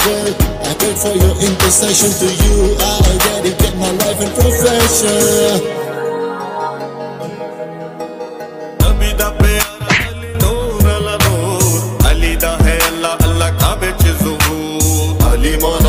I pray for your intercession. To you, I dedicate my life and profession. Limon